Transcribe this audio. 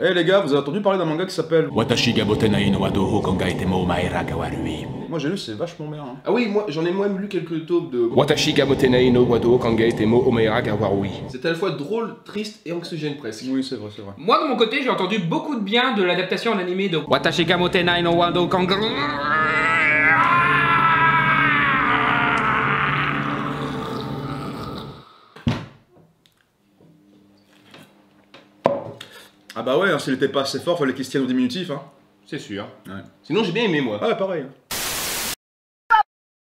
Eh les gars, vous avez entendu parler d'un manga qui s'appelle... Watashi ga botenai no wado hokongaite mo omaera ga warui. Moi j'ai lu, c'est vachement bien. Hein. Ah oui, moi j'en ai moi-même lu quelques tomes de. Watashi ga motenai no wado kangaite mo omeira ga warui. C'est à la fois drôle, triste et anxiogène presque. Oui, c'est vrai, c'est vrai. Moi, de mon côté, j'ai entendu beaucoup de bien de l'adaptation en animé de Watashi ga motenai no wado kanga... Ah bah ouais, hein, s'il était pas assez fort, fallait qu'il se tienne au diminutif. Hein. C'est sûr. Ouais. Sinon j'ai bien aimé moi. Ah ouais, pareil.